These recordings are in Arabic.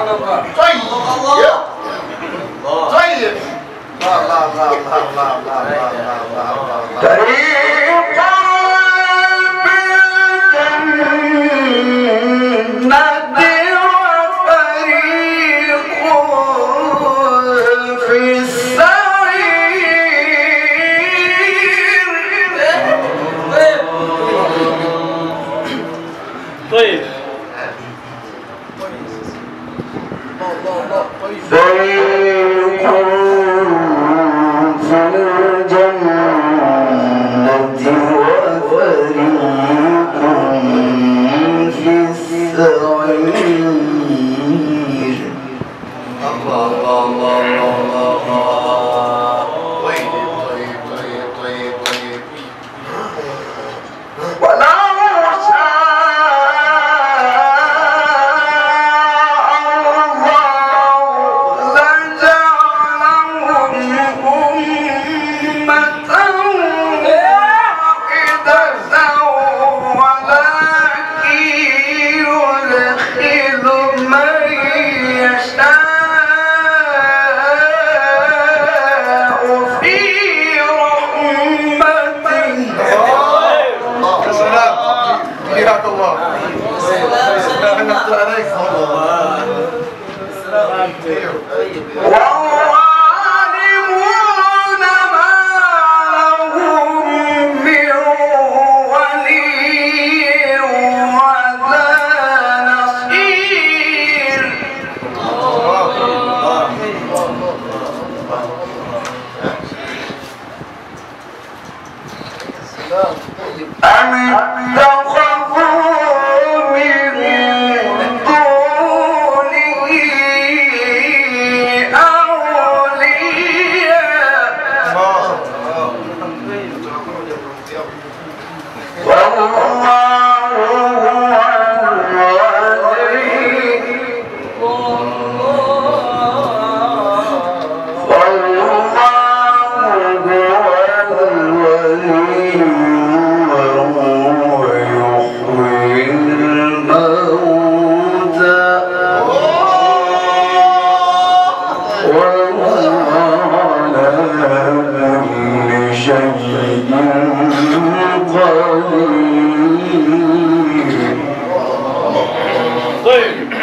سبحان الله طيب الله الله طيب الله الله الله الله الله الله الله طيب. Uh, قوي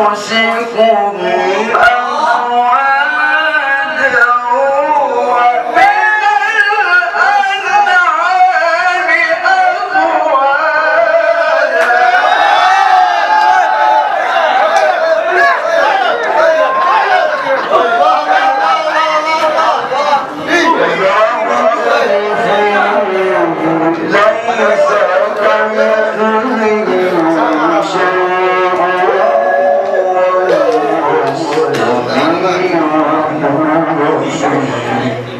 أنفسكم ました。